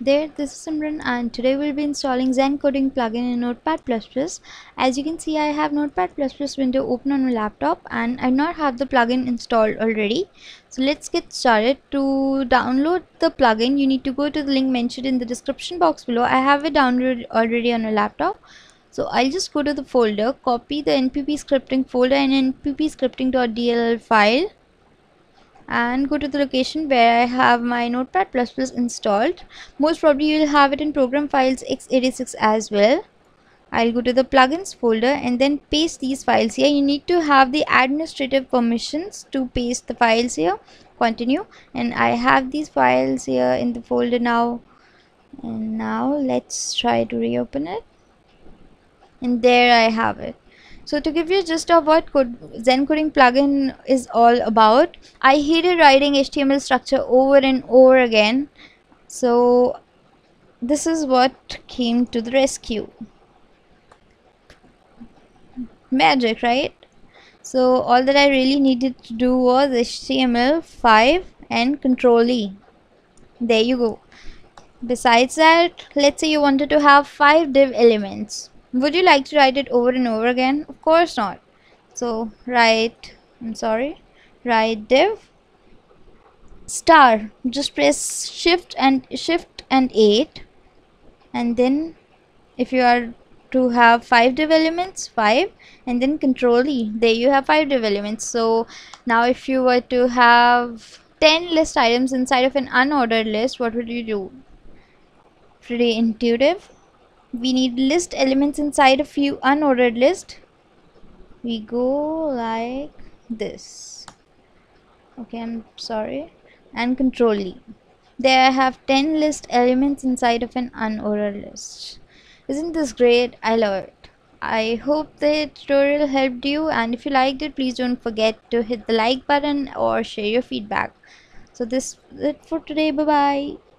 there this is Simran and today we'll be installing Zencoding plugin in Notepad++. As you can see I have Notepad++ window open on my laptop and I do not have the plugin installed already. So let's get started. To download the plugin you need to go to the link mentioned in the description box below. I have it downloaded already on my laptop. So I'll just go to the folder, copy the npp scripting folder and npp scripting.dll file and go to the location where I have my notepad++ installed. Most probably you'll have it in program files x86 as well. I'll go to the plugins folder and then paste these files here. You need to have the administrative permissions to paste the files here. Continue. And I have these files here in the folder now. And now let's try to reopen it. And there I have it so to give you just of what code Zencoding plugin is all about, I hated writing HTML structure over and over again. So this is what came to the rescue. Magic, right? So all that I really needed to do was HTML5 and control E. There you go. Besides that, let's say you wanted to have five div elements would you like to write it over and over again? Of course not. So write I'm sorry. Write div. Star. Just press shift and shift and 8 and then if you are to have five div elements five. And then control E. There you have five div elements. So now if you were to have 10 list items inside of an unordered list what would you do? Pretty intuitive we need list elements inside a few unordered list. We go like this. Okay i'm sorry. And control E. There I have 10 list elements inside of an unordered list. Isn't this great? I love it. I hope the tutorial helped you and if you liked it please don't forget to hit the like button or share your feedback. So this is it for today. Bye bye